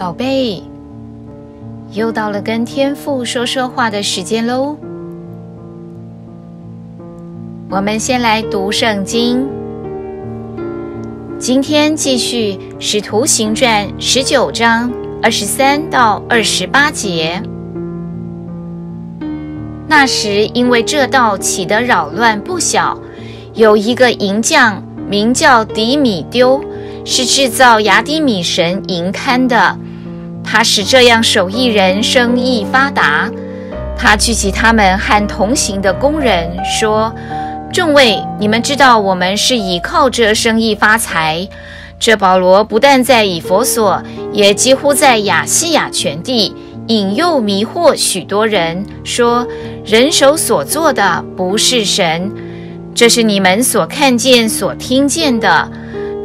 宝贝，又到了跟天父说说话的时间喽。我们先来读圣经，今天继续《使徒行传》十九章二十三到二十八节。那时，因为这道起的扰乱不小，有一个银匠名叫迪米丢。是制造雅迪米神银龛的，他使这样手艺人生意发达。他聚集他们和同行的工人，说：“众位，你们知道我们是倚靠这生意发财。这保罗不但在以佛所，也几乎在亚细亚全地引诱迷惑许多人，说人手所做的不是神。这是你们所看见、所听见的。”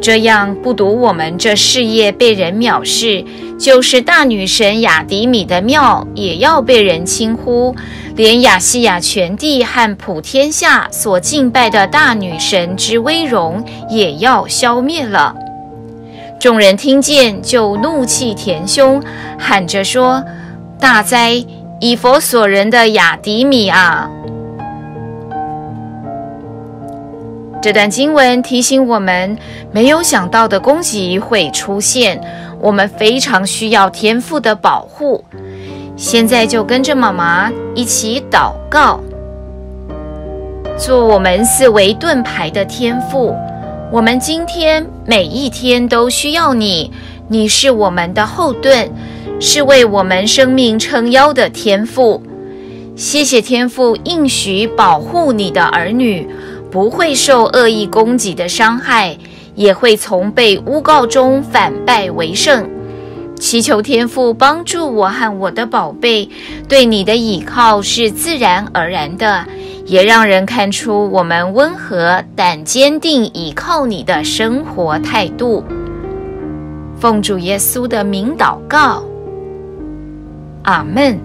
这样不独我们这事业被人藐视，就是大女神雅迪米的庙也要被人轻呼，连亚细亚全地和普天下所敬拜的大女神之威荣也要消灭了。众人听见，就怒气填胸，喊着说：“大哉，以佛所人的雅迪米啊！”这段经文提醒我们，没有想到的攻击会出现，我们非常需要天赋的保护。现在就跟着妈妈一起祷告，做我们四维盾牌的天赋。我们今天每一天都需要你，你是我们的后盾，是为我们生命撑腰的天赋。谢谢天赋应许保护你的儿女。不会受恶意攻击的伤害，也会从被诬告中反败为胜。祈求天父帮助我和我的宝贝，对你的倚靠是自然而然的，也让人看出我们温和但坚定倚靠你的生活态度。奉主耶稣的名祷告，阿门。